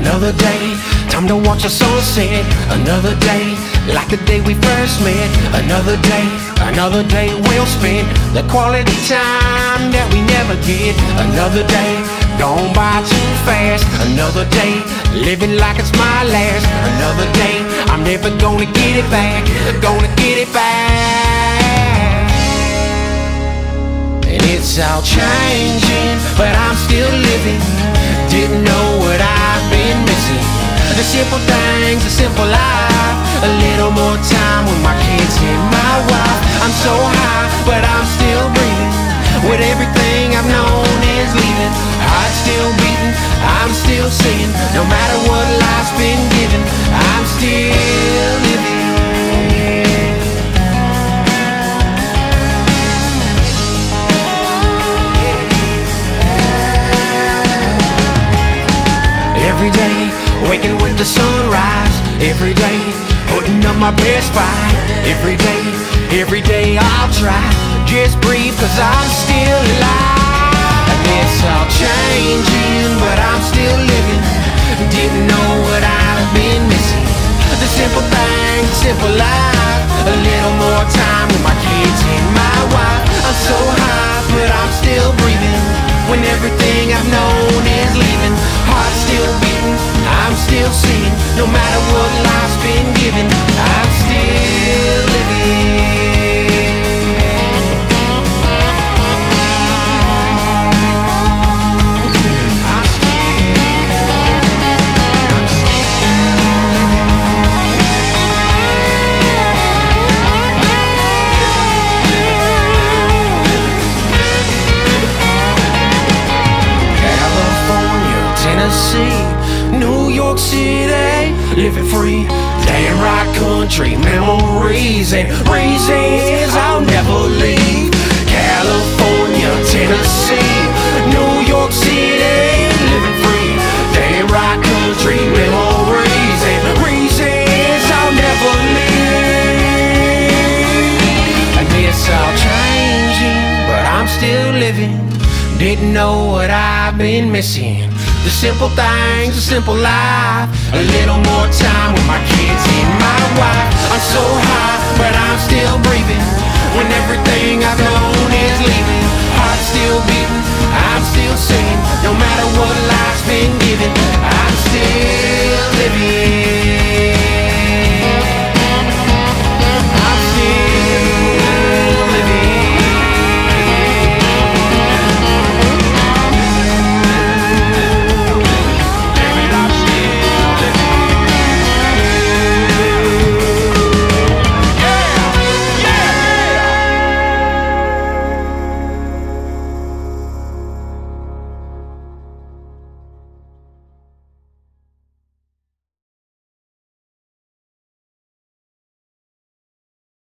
Another day, time to watch the sunset. Another day, like the day we first met. Another day, another day we'll spend The quality time that we never get. Another day, gone by too fast. Another day, living like it's my last. Another day, I'm never gonna get it back. Gonna get it back. And it's all changing, simple things, the simple life. A little more time with my kids and my wife. I'm so high, but I'm still breathing. With everything I've known is leaving. Heart still beating, I'm still singing. No matter what life's been given, I'm still living. Every day, waking with the sunrise. Every day, putting up my best fight. Every day, every day I'll try. Just breathe, cause I'm still alive. And it's all changing, but I'm still living. Didn't know what I've been missing. The simple things, simple life. A little more time with my kids and my wife. I'm so high, but I'm still breathing. When everything I've known is leaving, heart still beating, I'm still singing. No matter what life's been given, I'm City, living free. Damn right country memories and reasons I'll never leave. California, Tennessee, New York City, living free. Damn right country memories and reasons I'll never leave. And it's all changing, but I'm still living. Didn't know what I've been missing. The simple things, a simple life. A little more time with my kids and my wife. I'm so high, but I'm still breathing. When everything I've known is leaving Heart still beating, I'm still singing. No matter what life's been